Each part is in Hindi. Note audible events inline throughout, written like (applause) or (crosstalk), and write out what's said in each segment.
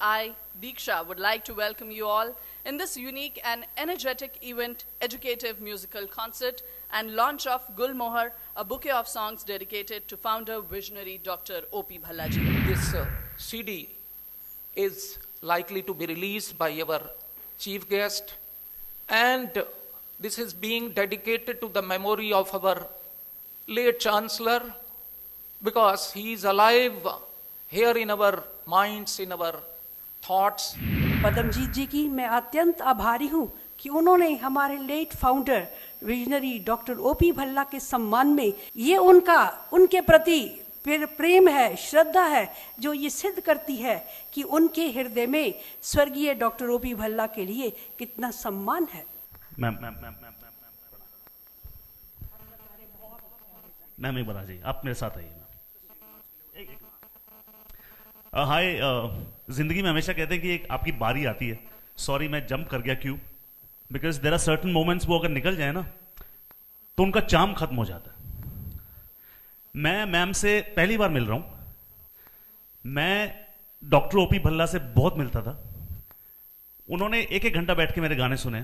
I, Deeksha, would like to welcome you all in this unique and energetic event, educative musical concert, and launch of Gulmohar, a bouquet of songs dedicated to founder visionary Dr. O.P. Bhalaji. This uh, CD is likely to be released by our chief guest, and this is being dedicated to the memory of our late Chancellor because he is alive here in our minds, in our thoughts. पदमजीत ji की मैं अत्यंत आभारी हूँ कि उन्होंने हमारे late founder visionary doctor OP Bhalla के सम्मान में ये उनका, उनके प्रति फिर प्रेम है, श्रद्धा है, जो ये सिद्ध करती है कि उनके हृदय में स्वर्गीय डॉक्टर ओपी भल्ला के लिए कितना सम्मान है। Ma'am ma'am ma'am ma'am ma'am ma'am आप मेरे साथ आइए, मैम। हाय ज़िंदगी में हमेशा कहते हैं कि एक आपकी बारी आती है। सॉरी मैं जंप कर गया क्यों? Because there are certain moments वो अगर निकल जाए ना तो उनका चाम खत्म हो जाता है। मैं मैम से पहली बार मिल रहा हूँ। मैं डॉक्टर ओपी भल्ला से बहुत मिलता था। उन्होंने एक एक घंटा बैठ के मेरे गाने सुने।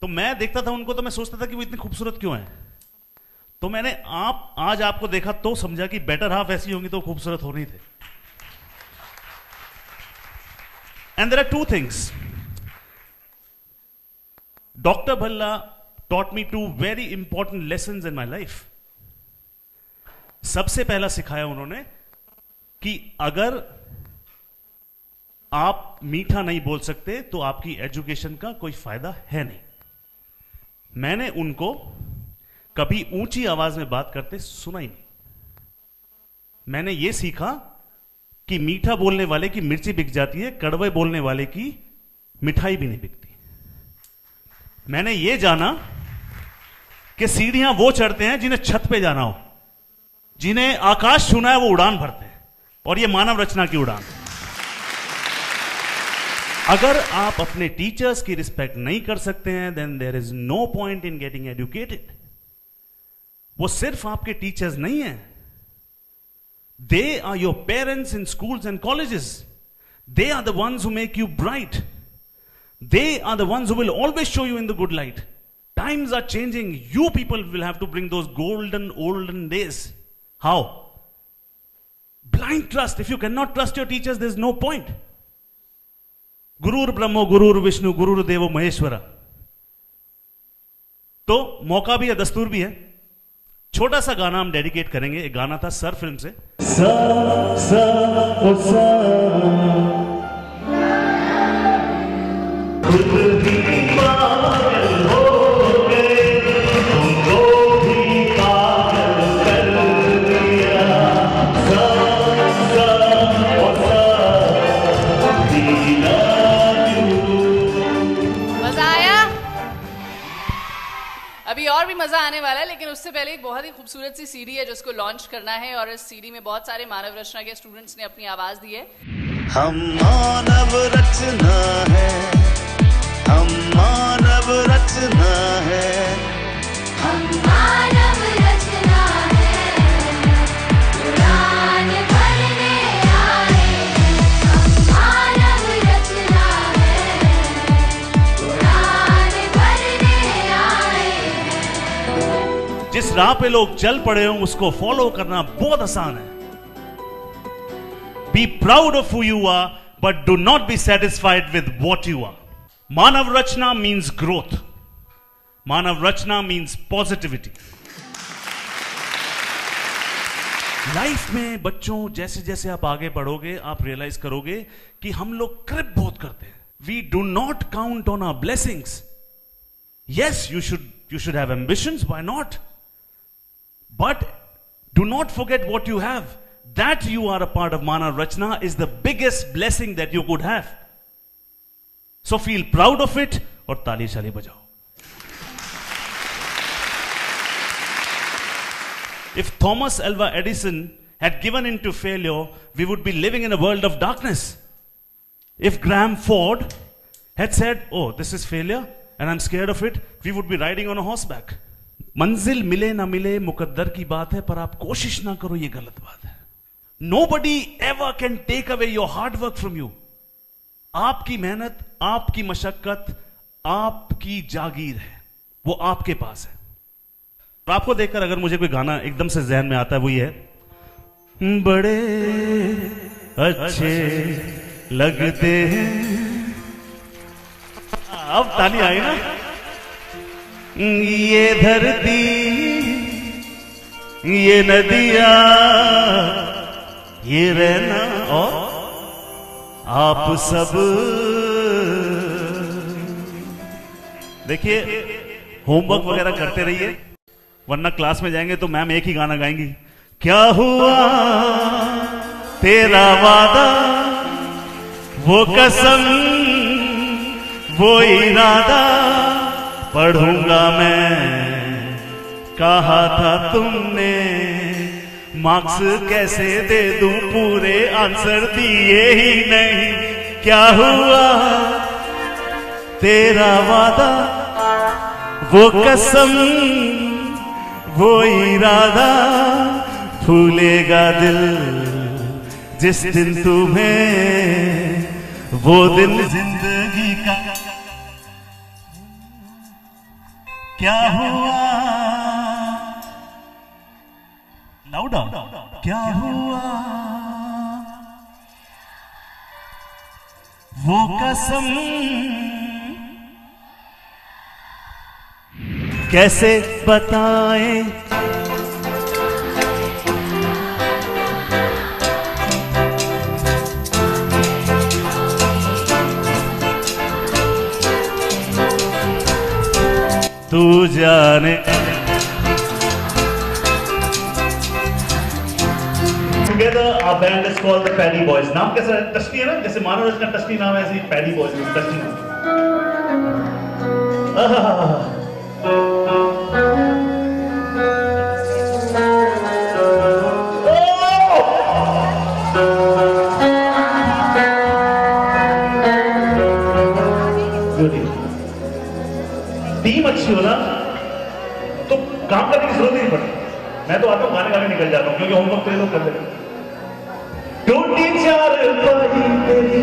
तो मैं देखता था उनको तो मैं सोचता था कि वो इतनी खूबसूरत क्यों है? तो मैंने आप, आज आपको देखा तो समझा कि बेटर हाफ़ ऐसी होंगी तो खूबसूरत हो नहीं थे। And there are two things doctor Bhalla taught me two very important lessons in my life. सबसे पहला सिखाया उन्होंने कि अगर आप मीठा नहीं बोल सकते तो आपकी एजुकेशन का कोई फ़ायदा है नहीं। मैंने उनको कभी ऊँची आवाज़ में बात करते सुना ही नहीं। मैंने यह सीखा कि मीठा बोलने वाले की मिर्ची बिक जाती है, कड़वे बोलने वाले की मिठाई भी नहीं बिकती। मैंने यह जाना कि सीढ़ियाँ वो चढ़ते हैं जिन्हें छत पे जाना हो, जिन्हें आकाश छूना है, वो उड़ान भरते हैं। और ये मानव रचना की उड़ान अगर आप अपने टीचर्स की रिस्पेक्ट नहीं कर सकते हैं then there is no point in getting educated वो सिर्फ़ आपके टीचर्स नहीं हैं they are your parents in schools and colleges they are the ones who make you bright they are the ones who will always show you in the good light times are changing you people will have to bring those golden olden days how blind trust if you cannot trust your teachers there's no point गुरुर ब्रह्मो गुरुर विष्णु गुरुर देवो महेश्वरा तो मौका भी है दस्तूर भी है छोटा सा गाना हम डेडिकेट करेंगे एक गाना था सर फ़िल्म से सा सा ओ सा मज़ा आने वाला है, लेकिन उससे पहले एक बहुत ही खूबसूरत सी सीडी है जिसको लॉन्च करना है और इस सीडी में बहुत सारे मानव रचना के स्टूडेंट्स ने अपनी आवाज़ दी है। हम मानव रचना है। राह पे लोग चल पड़े हो, उसको फॉलो करना बहुत आसान है। Be proud of you are but do not be satisfied with what you are Manav Rachna means growth Manav Rachna means positivity life में बच्चों, जैसे जैसे आप आगे बढ़ोगे, आप रियलाइज़ करोगे कि हम लोग क्रिप बहुत करते हैं। We do not count on our blessings yes you should you should have ambitions, why not? But do not forget what you have. That you are a part of Mana Rachna is the biggest blessing that you could have. So feel proud of it or Tali Shali Bajao. If Thomas Alva Edison had given in to failure, we would be living in a world of darkness. If Graham Ford had said, Oh, this is failure and I'm scared of it, we would be riding on a horseback. मंजिल मिले ना मिले मुकद्दर की बात है, पर आप कोशिश ना करो ये गलत बात है। Nobody ever can take away your hard work from you आपकी मेहनत, आपकी मशक्कत, आपकी जागीर है। वो आपके पास है। और आपको देखकर अगर मुझे कोई गाना एकदम से जहन में आता है, वो ये है, बड़े अच्छे लगते हैं। अब ताली आई ना। ये धरती, ये नदिया, ये रहना और आप सब। देखिए, होमवर्क वगैरह करते रहिए, वरना क्लास में जाएँगे तो मैम एक ही गाना गाएँगी, क्या हुआ तेरा वादा, वो कसम, वो इरादा पढ़ूँगा मैं। कहा था तुमने मार्क्स कैसे दे दूँ? पूरे आंसर दिए ही नहीं। क्या हुआ? तेरा वादा, वो कसम, वो इरादा फूलेगा दिल। जिस दिन तुम्हें, वो दिन ज़िंदगी। क्या हुआ? लाउडा क्या हुआ? वो कसम। कैसे बताएँ? तू जाने Together, our band is called the Paddy Boys. नाम कैसा है? टस्टी है ना जैसे मानव रचना टस्टी नाम है ऐसे ही पैडी बॉयज़ टस्टी नाम मैं तो आता हूँ गाने गाने निकल जाता हूँ, क्योंकि होमवर्क तो ये लोग कर देते तेरी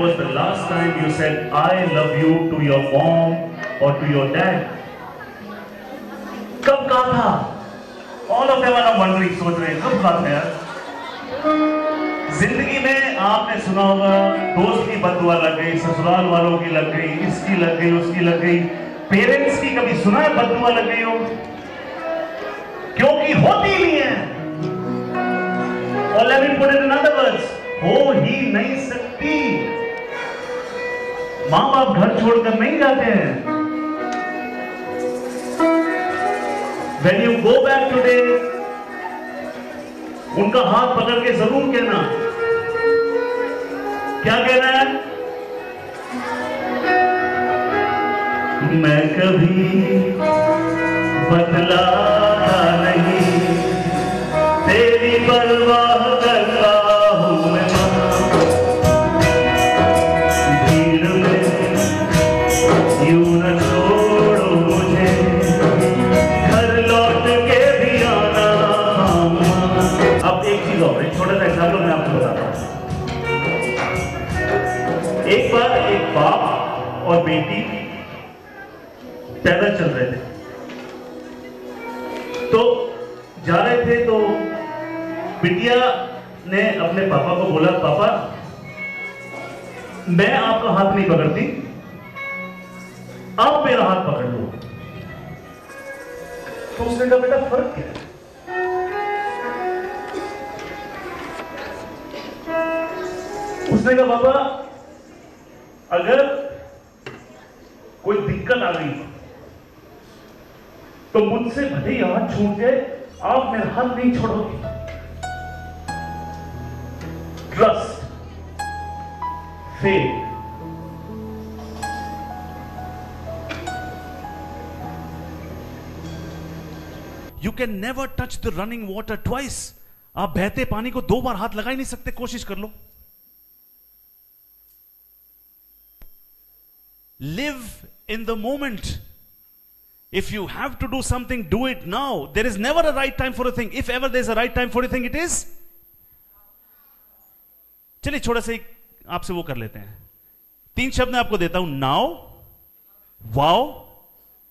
was the last time you said, i love you to your mom or to your dad. कब कहा था? All of them are wondering, सोच रहे हैं, कब कहा था यार? ज़िंदगी में आपने सुना होगा, दोस्त की बदुआ लग गई, ससुराल वालों की लग गई, इसकी लग गई, उसकी लग गई। पेरेंट्स की कभी सुना है बदुआ लग गई हो? क्योंकि होती नहीं है। और let me put it in other words, हो ही नहीं सकती। माँ बाप घर छोड़कर नहीं जाते हैं। When you go back today, उनका हाथ पकड़ के ज़रूर कहना। क्या कहना है? मैं कभी बदलाता नहीं, तेरी परवाह और बेटी पैदल चल रहे थे। तो जा रहे थे तो बिटिया ने अपने पापा को बोला, पापा, मैं आपका हाथ नहीं पकड़ती। आप मेरा हाथ पकड़ लो। तो उसने कहा, बेटा, फ़र्क क्या है? उसने कहा, पापा, अगर दिक्कत आ गई तो मुझसे भले ही हाथ छूट जाए, आप मेरा हाथ नहीं छोड़ोगे। Trust faith you can never touch the running water twice आप बहते पानी को दो बार हाथ लगा ही नहीं सकते, कोशिश कर लो। Live the moment if you have to do something do it now there is never a right time for a thing if ever there is a right time for a thing it is चलिए छोटा सा आपसे वो कर लेते हैं। तीन शब्द मैं आपको देता हूँ। नाउ, वाओ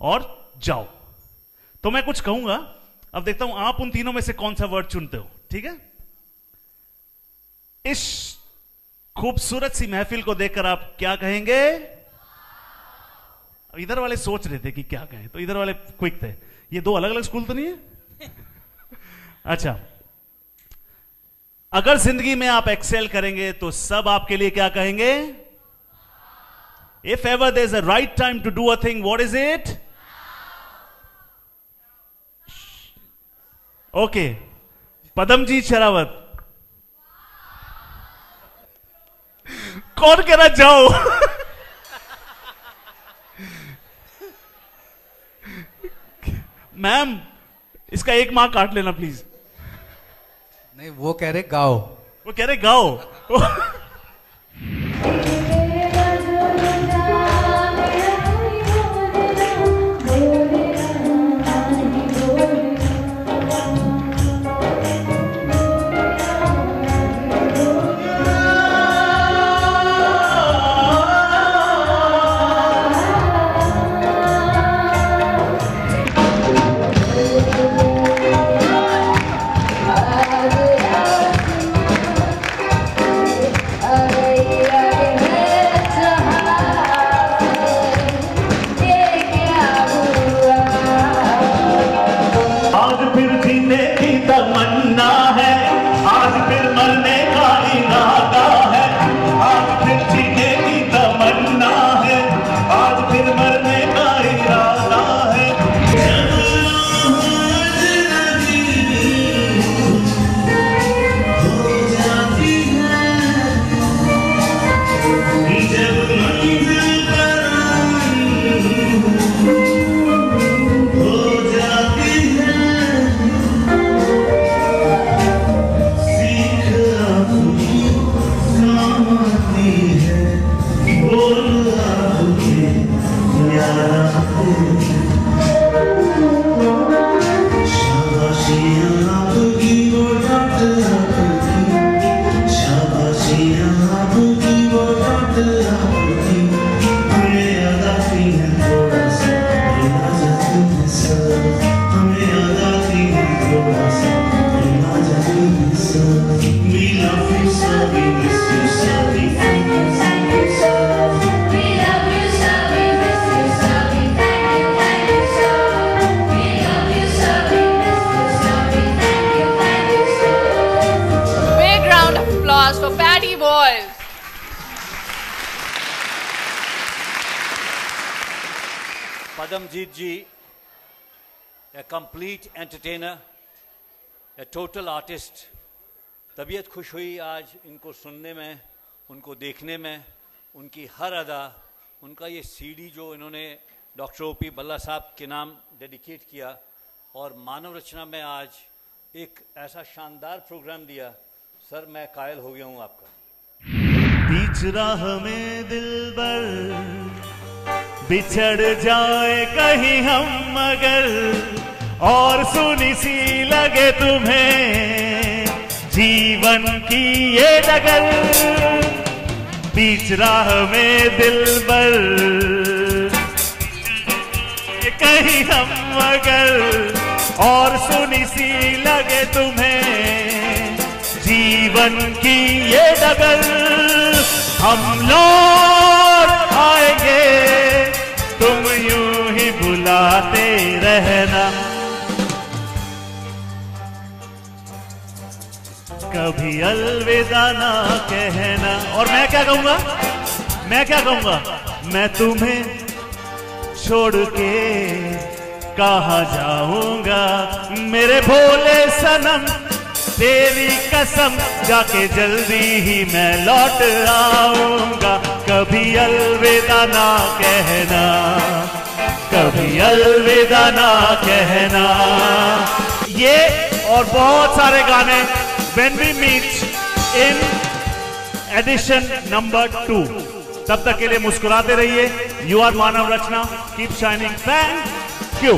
और जाओ। तो मैं कुछ कहूँगा। अब देखता हूँ आप उन तीनों में से कौन सा वर्ड चुनते हो। ठीक है? इस खूबसूरत सी महफिल को देखकर आप क्या कहेंगे? इधर वाले सोच रहे थे कि क्या कहें तो इधर वाले क्विक थे। ये दो अलग अलग स्कूल तो नहीं है? (laughs) अच्छा। अगर ज़िंदगी में आप एक्सेल करेंगे तो सब आपके लिए क्या कहेंगे? If ever there is a right time to do a thing what is it okay Padamjeet Sharawat कौन कह रहा जाओ। (laughs) मैम इसका एक मार्क काट लेना प्लीज़ नहीं वो कह रहे गाओ। वो कह रहे गाओ। Padamjit ji, a complete entertainer, a total artist. तबीयत खुश हुई आज इनको सुनने में उनको देखने में उनकी हर अदा उनका ये सीडी जो इन्होंने डॉक्टर ओ पी बल्ला साहब के नाम डेडिकेट किया और मानव रचना में आज एक ऐसा शानदार प्रोग्राम दिया सर मैं कायल हो गया हूँ आपका बीच राह में दिल बर बिछड़ जाए कहीं हम मगर। और सुनी सी लगे तुम्हें, जीवन की ये डगर। बीच राह में दिल बल कहीं हम मगर। और सुनी सी लगे तुम्हें, जीवन की ये डगर। हम लोग तुम यूँ ही बुलाते रहना। कभी अलविदा ना कहना। और मैं क्या कहूँगा? मैं क्या कहूँगा? मैं तुम्हें छोड़ के कहा जाऊँगा? मेरे भोले सनम तेरी कसम, जाके जल्दी ही मैं लौट आऊँगा। कभी अलविदा ना कहना, कभी अलविदा ना कहना। ये और बहुत सारे गाने, when we meet in edition number two तब तक के लिए मुस्कुराते रहिए। You are Manav Rachna keep shining thank you